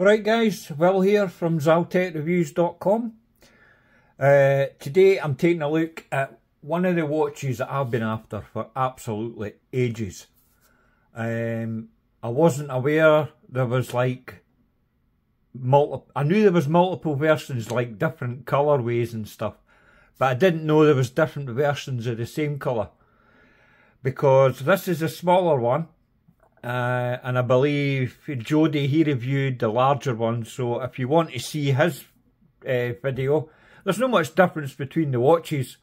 Right guys, Will here from ZaltekReviews.com. Uh, today I'm taking a look at one of the watches that I've been after for absolutely ages. Um, I wasn't aware there was like multiple, I knew there was multiple versions like different colourways and stuff. But I didn't know there was different versions of the same colour. Because this is a smaller one uh, and I believe Jody, he reviewed the larger one. So if you want to see his uh, video, there's not much difference between the watches.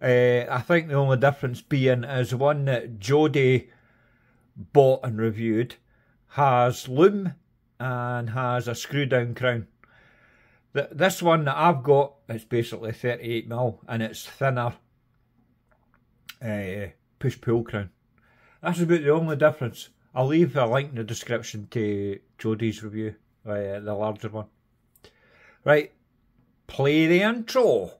Uh, I think the only difference being is one that Jody bought and reviewed has loom and has a screw down crown. This one that I've got, it's basically 38mm and it's thinner uh, push pull crown. That's about the only difference. I'll leave a link in the description to Jody's review, uh, the larger one. Right, play the intro.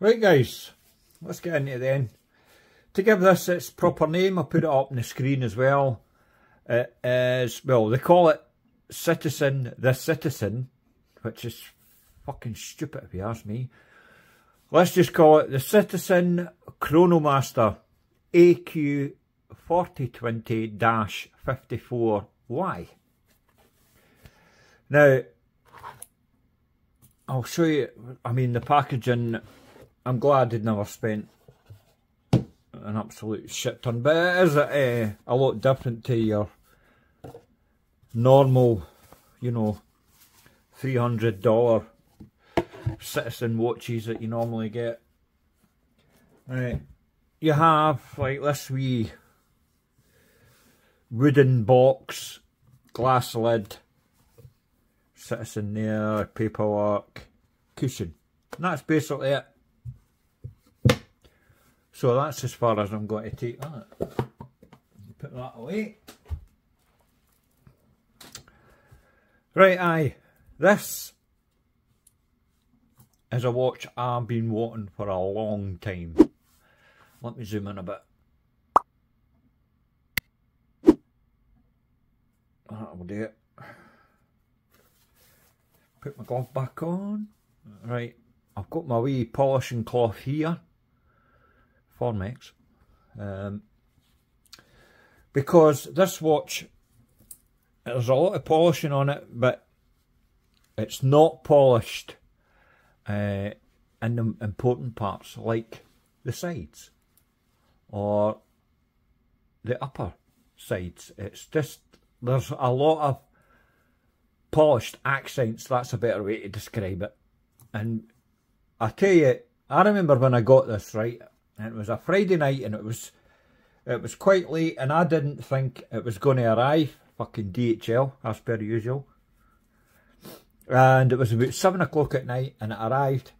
Right guys, let's get into it then. To give this its proper name, I'll put it up on the screen as well. Uh, it is, well, they call it Citizen, the Citizen, which is fucking stupid if you ask me. Let's just call it the Citizen Chronomaster AQ 4020-54Y. Now, I'll show you, I mean the packaging, I'm glad I'd never spent an absolute shit ton, but it is a, a lot different to your normal, you know, $300 citizen watches that you normally get. Right, you have like this wee wooden box, glass lid, citizen there, paperwork, cushion. And that's basically it. So that's as far as I'm going to take that. Put that away. Right, aye. This is a watch I've been wanting for a long time. Let me zoom in a bit. That'll do it. Put my glove back on. Right, I've got my wee polishing cloth here. Formex. Um, because this watch, there's a lot of polishing on it, but it's not polished uh, in the important parts, like the sides or the upper sides. It's just, there's a lot of polished accents, that's a better way to describe it. And I tell you, I remember when I got this, right, and it was a Friday night and it was it was quite late and I didn't think it was going to arrive. Fucking DHL, as per usual. And it was about 7 o'clock at night and it arrived.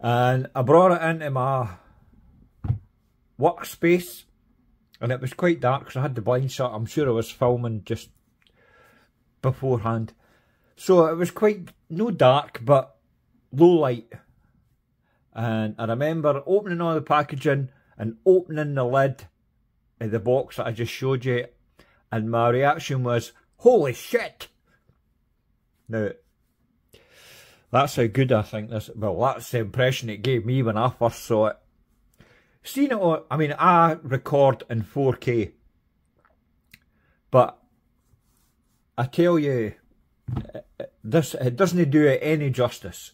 And I brought it into my workspace and it was quite dark because I had the blind shut. I'm sure I was filming just beforehand. So it was quite, no dark, but low light. And I remember opening all the packaging and opening the lid of the box that I just showed you. And my reaction was, holy shit! Now, that's how good I think this, well, that's the impression it gave me when I first saw it. Seeing it on, I mean, I record in 4K. But, I tell you, this, it doesn't do it any justice.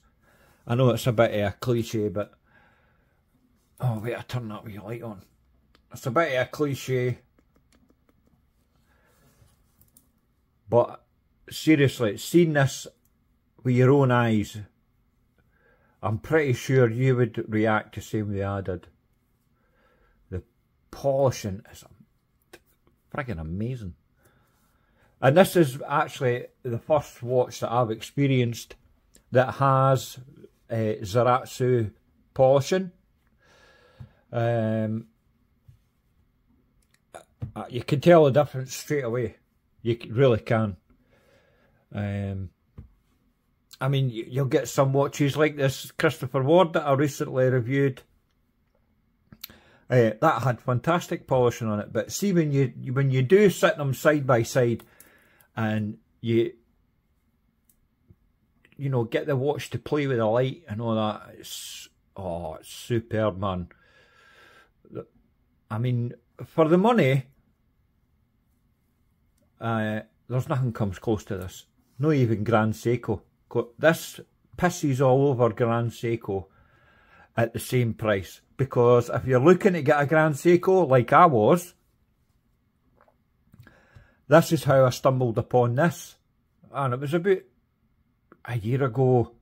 I know it's a bit of a cliche, but... Oh, wait, I turn that wee light on. It's a bit of a cliche. But, seriously, seeing this with your own eyes, I'm pretty sure you would react the same way I did. The polishing is friggin' amazing. And this is actually the first watch that I've experienced that has uh, Zaratsu polishing. Um, you can tell the difference straight away. You really can. Um, I mean, you'll get some watches like this Christopher Ward that I recently reviewed. Uh, that had fantastic polishing on it, but see when you when you do sit them side by side, and you you know get the watch to play with the light and all that, it's oh, it's superb, man. I mean, for the money, uh, there's nothing comes close to this. Not even Grand Seiko. This pisses all over Grand Seiko at the same price. Because if you're looking to get a Grand Seiko like I was, this is how I stumbled upon this. And it was about a year ago.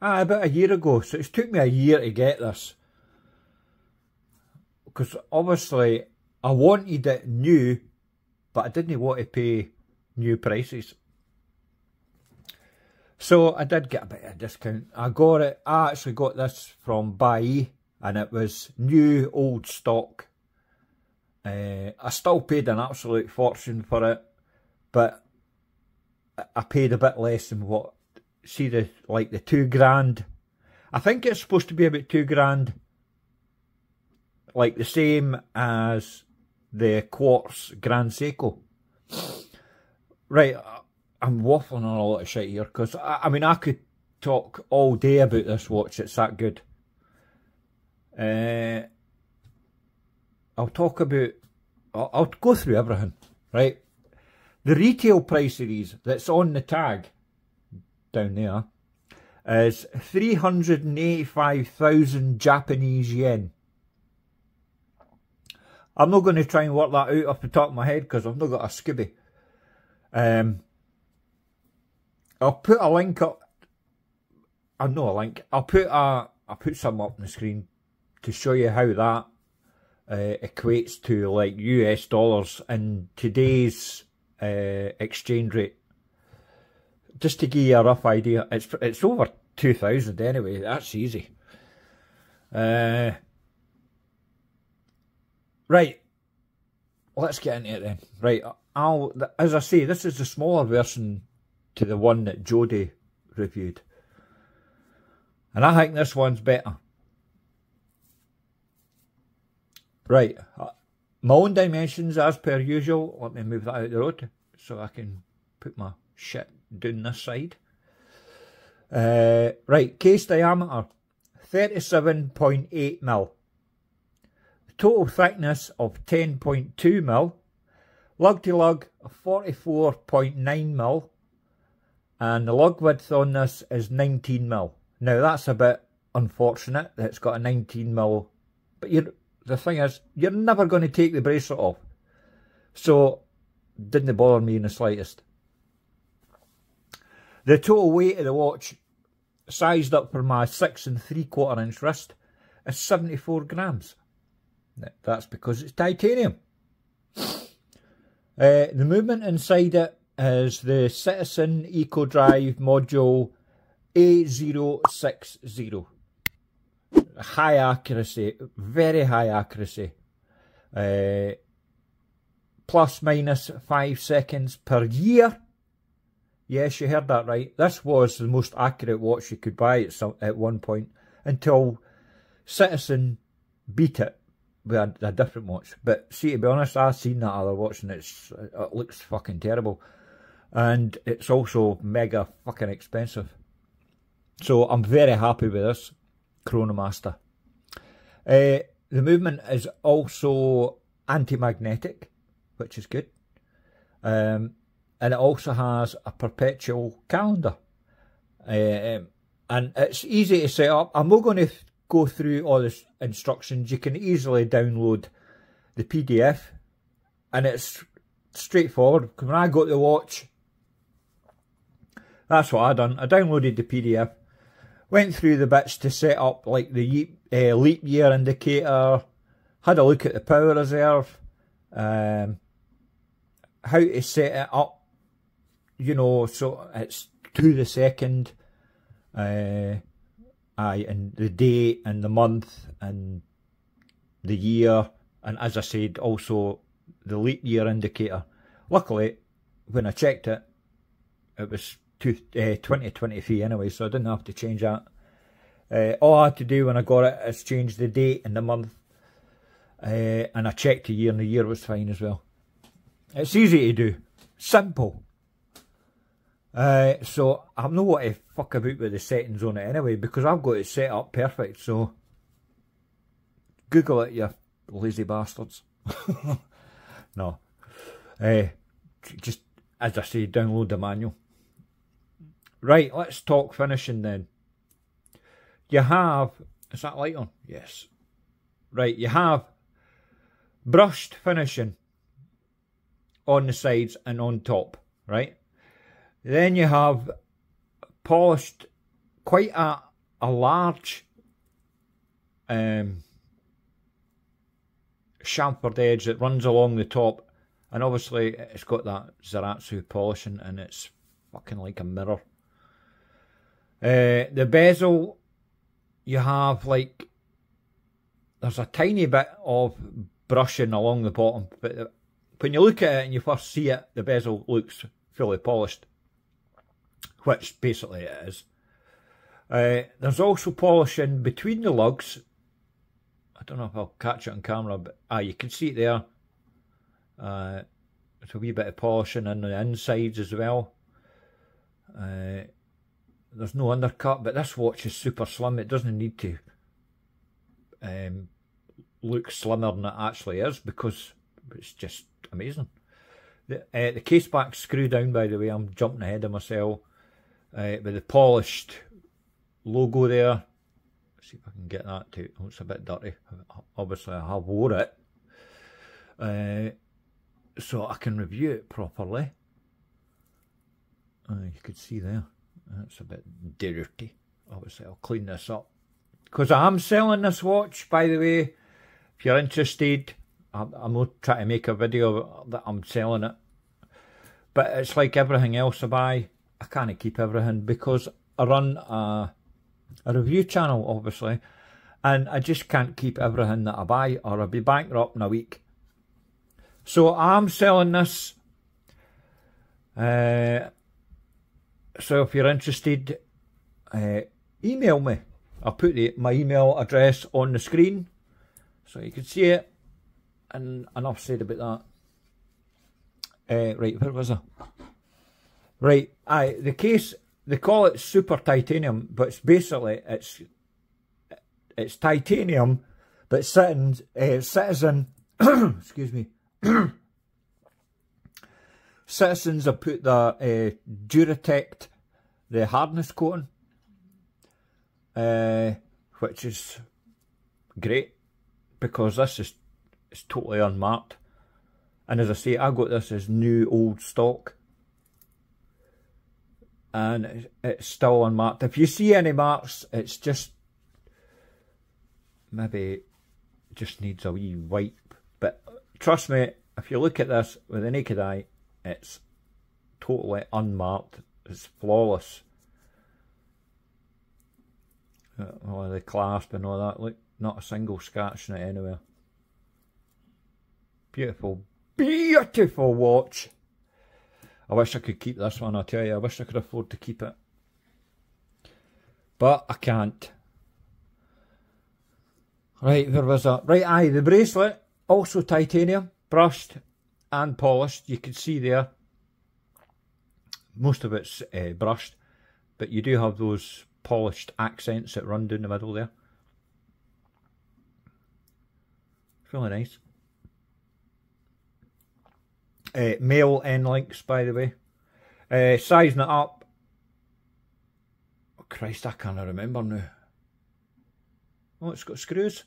Ah, about a year ago. So it took me a year to get this. Because obviously I wanted it new, but I didn't want to pay new prices. So I did get a bit of a discount. I got it, I actually got this from Buyee and it was new old stock. Uh, I still paid an absolute fortune for it, but I paid a bit less than what, see the, like the two grand. I think it's supposed to be about two grand, like the same as the Quartz Grand Seiko. Right, I'm waffling on a lot of shit here because I, I, mean I could talk all day about this watch. It's that good. Uh, I'll talk about. I'll, I'll go through everything. Right, the retail price of these that's on the tag down there is three hundred and eighty-five thousand Japanese yen. I'm not going to try and work that out off the top of my head because I've not got a skibby. Um, I'll put a link up. I know a link. I'll put a. I'll put some up on the screen to show you how that uh, equates to like US dollars in today's uh, exchange rate. Just to give you a rough idea, it's it's over two thousand anyway. That's easy. Uh, right, let's get into it then. Right, I'll as I say, this is the smaller version to the one that Jody reviewed. And I think this one's better. Right, uh, my own dimensions as per usual. Let me move that out the road so I can put my shit down this side. Uh, right, case diameter 37.8 mil. Total thickness of 10.2 mil. Lug to lug 44.9 mil and the lug width on this is 19 mil. Now that's a bit unfortunate that it's got a 19 mil, but you're, the thing is, you're never going to take the bracelet off. So, didn't bother me in the slightest. The total weight of the watch, sized up for my six and three quarter inch wrist, is 74 grams. That's because it's titanium. Uh, the movement inside it is the Citizen EcoDrive module A060. High accuracy, very high accuracy. Uh, plus minus five seconds per year. Yes, you heard that right. This was the most accurate watch you could buy at, some, at one point until Citizen beat it with a, a different watch. But see, to be honest, I've seen that other watch and it's, it looks fucking terrible and it's also mega fucking expensive. So I'm very happy with this Chronomaster. Uh, the movement is also anti-magnetic, which is good. Um, and it also has a perpetual calendar. Uh, and it's easy to set up. I'm not going to go through all the instructions. You can easily download the PDF and it's straightforward. When I got the watch, that's what I done. I downloaded the PDF, went through the bits to set up like the uh, leap year indicator, had a look at the power reserve, um, how to set it up, you know, so it's to the second, uh, aye, and the day and the month and the year, and as I said, also the leap year indicator. Luckily, when I checked it, it was to, uh, 2023 anyway, so I didn't have to change that. Uh, all I had to do when I got it is change the date and the month. Uh, and I checked the year and the year was fine as well. It's easy to do. Simple. Uh, so I'm not what to fuck about with the settings on it anyway because I've got it set up perfect. So Google it, you lazy bastards. no. Uh, just, as I say, download the manual. Right, let's talk finishing then. You have, is that light on? Yes. Right, you have brushed finishing on the sides and on top, right? Then you have polished quite a, a large um, chamfered edge that runs along the top and obviously it's got that Zaratsu polishing and it's fucking like a mirror. Uh, the bezel, you have like, there's a tiny bit of brushing along the bottom, but when you look at it and you first see it, the bezel looks fully polished, which basically it is. Uh, there's also polishing between the lugs. I don't know if I'll catch it on camera, but ah, you can see it there. Uh, there's a wee bit of polishing in the insides as well. Uh, there's no undercut, but this watch is super slim. It doesn't need to um, look slimmer than it actually is because it's just amazing. The, uh, the case back screw down, by the way, I'm jumping ahead of myself. Uh, with the polished logo there. Let's see if I can get that to, oh, it's a bit dirty. Obviously I have wore it. Uh, so I can review it properly. Uh, you could see there, it's a bit dirty. Obviously I'll clean this up. Because I am selling this watch, by the way. If you're interested, I'm, not trying to make a video that I'm selling it. But it's like everything else I buy. I can't keep everything because I run a, a review channel, obviously. And I just can't keep everything that I buy or I'll be bankrupt in a week. So I'm selling this. Uh, so if you're interested, uh, email me. I'll put the, my email address on the screen so you can see it. And enough said about that. Uh, right, where was I? Right, aye, the case, they call it super titanium, but it's basically, it's it's titanium, but citizens, uh, citizen, excuse me, citizens have put the uh, Duratect, the hardness coating, uh, which is great because this is it's totally unmarked. And as I say, I got this as new old stock. And it's still unmarked. If you see any marks, it's just maybe just needs a wee wipe. But trust me, if you look at this with the naked eye, it's totally unmarked. It's flawless. Uh, the clasp and all that. Look, not a single scratch in it anywhere. Beautiful, beautiful watch. I wish I could keep this one, I tell you. I wish I could afford to keep it. But I can't. Right, where was that? Right, aye, the bracelet, also titanium, brushed and polished. You can see there, most of it's uh, brushed, but you do have those polished accents that run down the middle there. It's Really nice. Uh, male end links, by the way. Uh, sizing it up. Oh, Christ, I can't remember now. Oh, it's got screws.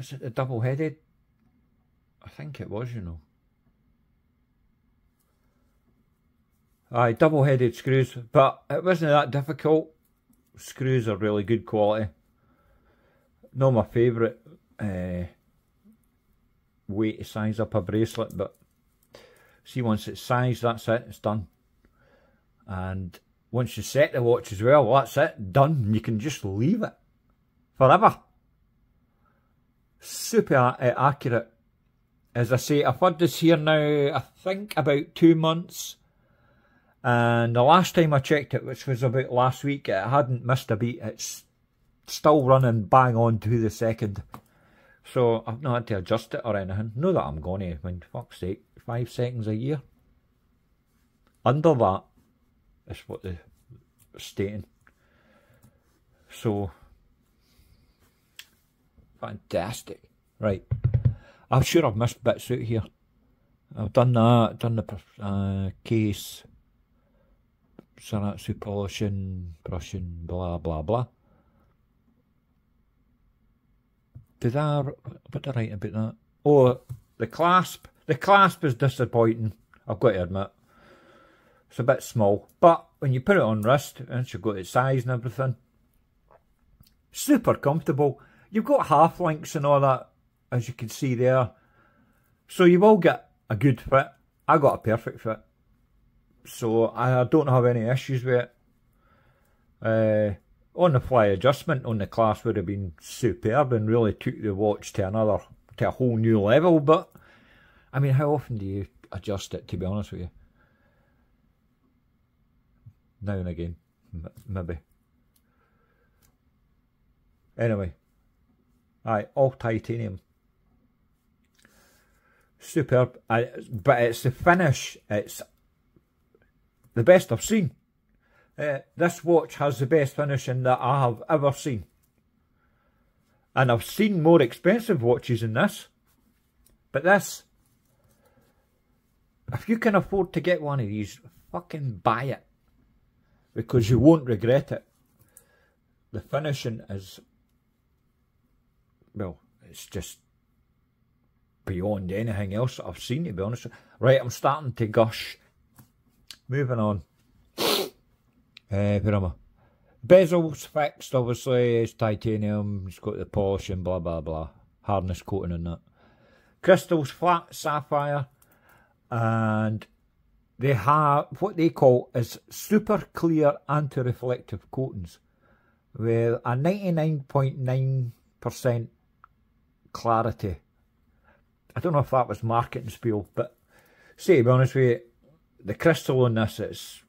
Is it the double-headed? I think it was, you know. Aye, double-headed screws, but it wasn't that difficult screws are really good quality. Not my favourite uh, way to size up a bracelet, but see once it's sized, that's it, it's done. And once you set the watch as well, that's it, done. You can just leave it forever. Super uh, accurate. as I say, I've had this here now, I think about two months. And the last time I checked it, which was about last week, it hadn't missed a beat. It's still running bang on to the second. So I've not had to adjust it or anything. Know that I'm going to, I mean, fuck's sake, five seconds a year. Under that is what they're stating. So, fantastic. Right. I'm sure I've missed bits out here. I've done that, done the uh, case, Zaratsu polishing, brushing, blah, blah, blah. Did I, what did I write about that? Oh, the clasp. The clasp is disappointing, I've got to admit. It's a bit small, but when you put it on wrist, and you've got its size and everything, super comfortable. You've got half links and all that, as you can see there. So you will get a good fit. I got a perfect fit. So I don't have any issues with it. Uh, on the fly adjustment on the class would have been superb and really took the watch to another, to a whole new level. But, I mean, how often do you adjust it, to be honest with you? Now and again, maybe. Anyway, aye, all titanium. Superb, but it's the finish, it's the best I've seen. Uh, this watch has the best finishing that I have ever seen. And I've seen more expensive watches than this. But this, if you can afford to get one of these, fucking buy it. Because you won't regret it. The finishing is, well, it's just beyond anything else I've seen, to be honest. Right, I'm starting to gush. Moving on. Uh, where am I? Bezel's fixed, obviously, it's titanium, it's got the polishing, blah blah blah. Hardness coating and that. Crystal's flat sapphire, and they have what they call is super clear anti-reflective coatings with a 99.9% clarity. I don't know if that was marketing spiel, but say to be honest with you, the crystal on this is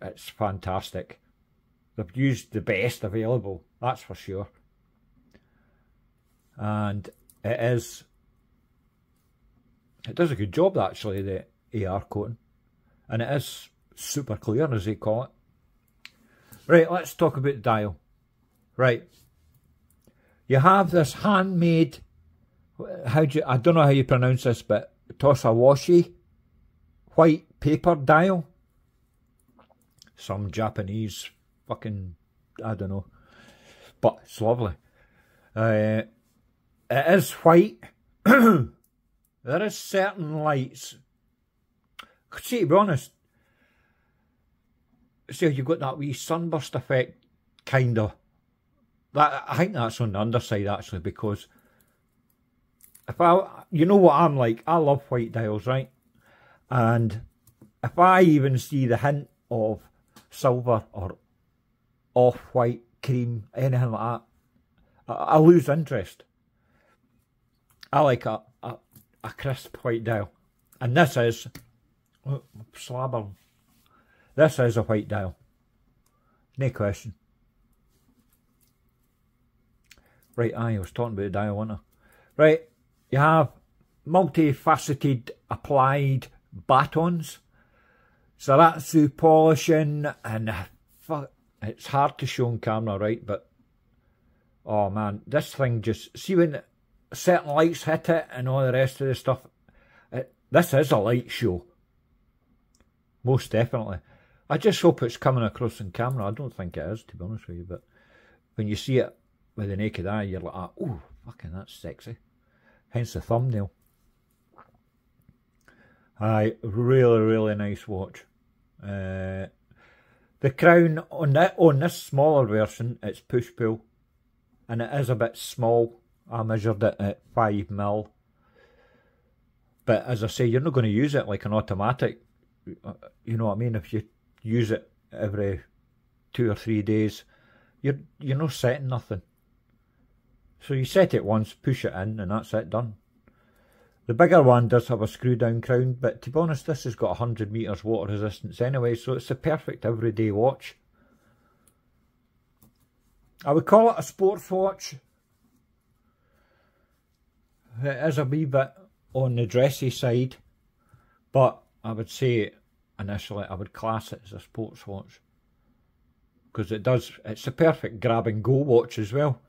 it's fantastic. They've used the best available, that's for sure. And it is, it does a good job actually, the AR coating. And it is super clear as they call it. Right, let's talk about the dial. Right. You have this handmade, how do you, I don't know how you pronounce this, but Tosawashi white paper dial some Japanese fucking, I don't know. But it's lovely. Uh, it is white. there is certain lights. See, to be honest, see, you've got that wee sunburst effect, kind of. I think that's on the underside actually, because if I, you know what I'm like, I love white dials, right? And if I even see the hint of silver or off-white, cream, anything like that, I, I, lose interest. I like a, a, a crisp white dial. And this is, oh, slabber, this is a white dial. No question. Right, I was talking about the dial, wasn't I? Right, you have multifaceted applied batons Zaratsu polishing and it's hard to show on camera, right? But oh man, this thing just see when certain lights hit it and all the rest of the stuff. It, this is a light show, most definitely. I just hope it's coming across on camera. I don't think it is, to be honest with you. But when you see it with the naked eye, you're like, oh, fucking that's sexy. Hence the thumbnail. Aye, really, really nice watch. Uh, the crown on that on this smaller version, it's push pull, and it is a bit small. I measured it at five mil. But as I say, you're not going to use it like an automatic. Uh, you know what I mean? If you use it every two or three days, you're you're not setting nothing. So you set it once, push it in, and that's it done. The bigger one does have a screw down crown, but to be honest, this has got 100 metres water resistance anyway, so it's a perfect everyday watch. I would call it a sports watch. It is a wee bit on the dressy side, but I would say initially I would class it as a sports watch. Because it does, it's a perfect grab and go watch as well.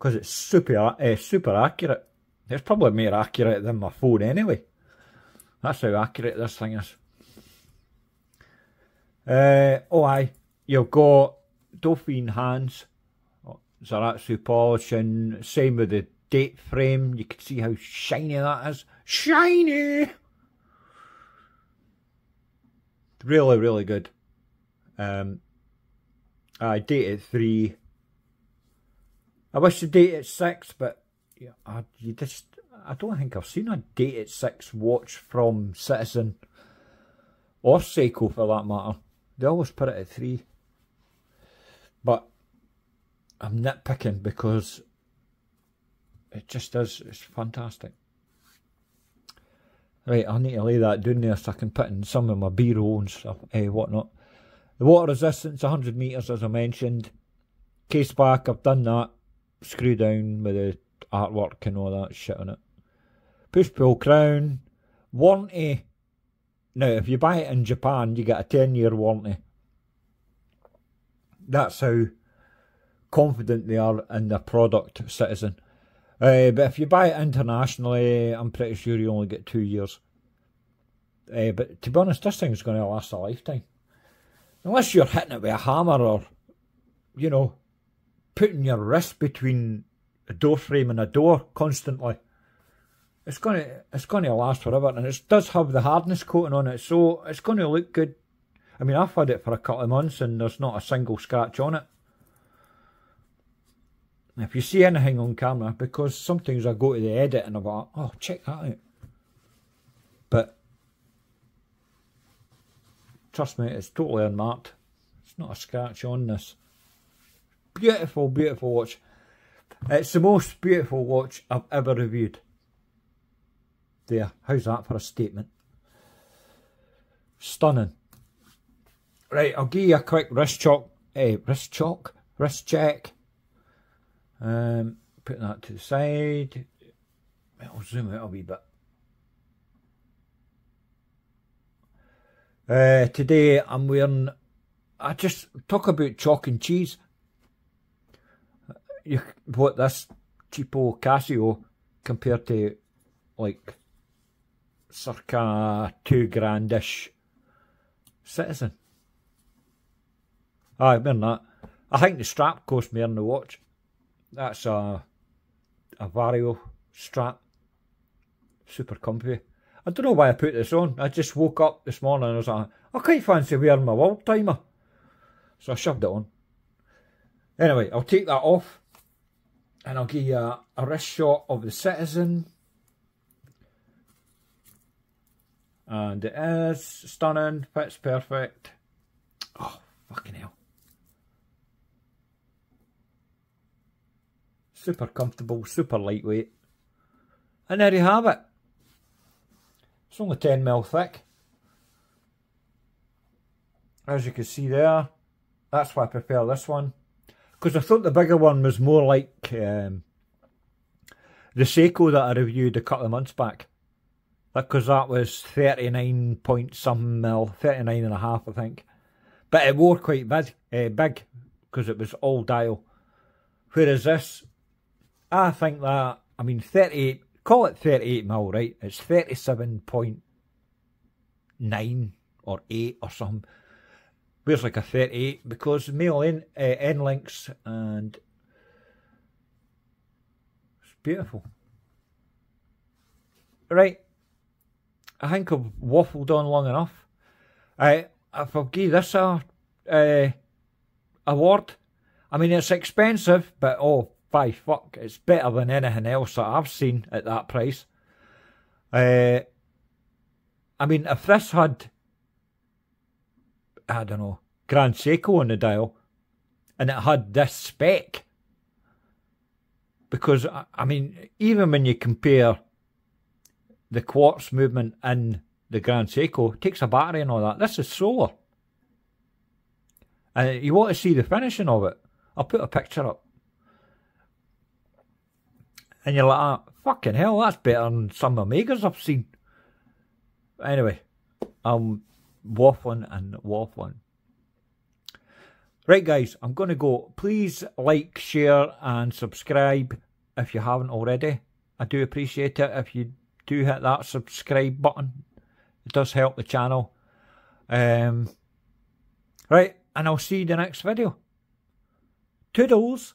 Because it's super, uh, super accurate. It's probably more accurate than my phone anyway. That's how accurate this thing is. Uh, oh aye, you've got Dauphine hands, Zaratsu polishing, same with the date frame, you can see how shiny that is. Shiny! Really, really good. Um, I dated three. I wish the date at six, but yeah, I, you just I don't think I've seen a date at six watch from Citizen or Seiko for that matter. They always put it at three. But I'm nitpicking because it just is, it's fantastic. Right, I need to lay that down there so I can put in some of my B-roll and stuff, eh, whatnot. The water resistance, 100 metres as I mentioned. Case back, I've done that. Screw down with the artwork and all that shit on it. Push pull crown. Warranty. Now, if you buy it in Japan, you get a 10 year warranty. That's how confident they are in their product, Citizen. Uh, but if you buy it internationally, I'm pretty sure you only get two years. Uh, but to be honest, this thing's going to last a lifetime. Unless you're hitting it with a hammer or, you know, putting your wrist between a door frame and a door constantly it's to it's to last forever, and it does have the hardness coating on it, so it's to look good. I mean, I've had it for a couple of months, and there's not a single scratch on it. If you see anything on camera, because sometimes I go to the edit and I'm like, oh, check that out. But trust me, it's totally unmarked. It's not a scratch on this. Beautiful, beautiful watch. It's the most beautiful watch I've ever reviewed. There, how's that for a statement? Stunning. Right, I'll give you a quick wrist chalk, eh, wrist chalk, wrist check. Um, put that to the side. I'll zoom out a wee bit. Uh, today I'm wearing, I just talk about chalk and cheese. You, what this cheapo Casio compared to like circa two grandish citizen. More than that. I think the strap cost more than the watch. That's a a Vario strap. Super comfy. I don't know why I put this on. I just woke up this morning and I was like, I quite fancy wearing my world timer. So I shoved it on. Anyway, I'll take that off and I'll give you a, wrist shot of the Citizen And it is stunning, fits perfect. Oh, fucking hell. Super comfortable, super lightweight. And there you have it. It's only 10mm thick. As you can see there, that's why I prefer this one. Because I thought the bigger one was more like um, the Seiko that I reviewed a couple of months back because that was 39 point something mil, 39 and a half I think. But it wore quite big, uh, big because it was all dial. Whereas this, I think that, I mean 38, call it 38 mil, right? It's 37.9 or 8 or something. Where's like a 38 because male end, uh, end links and it's beautiful. Right, I think I've waffled on long enough. I if I'll give this a uh, award, I mean it's expensive, but oh by fuck, it's better than anything else that I've seen at that price. Uh, I mean, if this had, I don't know, Grand Seiko on the dial, and it had this spec, because I mean, even when you compare the quartz movement in the Grand Seiko. It takes a battery and all that. This is solar. And you want to see the finishing of it. I'll put a picture up. And you're like, ah, fucking hell, that's better than some Omegas I've seen. Anyway, I'm waffling and waffling. Right, guys, I'm going to go. Please like, share, and subscribe if you haven't already. I do appreciate it if you do hit that subscribe button. It does help the channel. Um, right, and I'll see you in the next video. Toodles!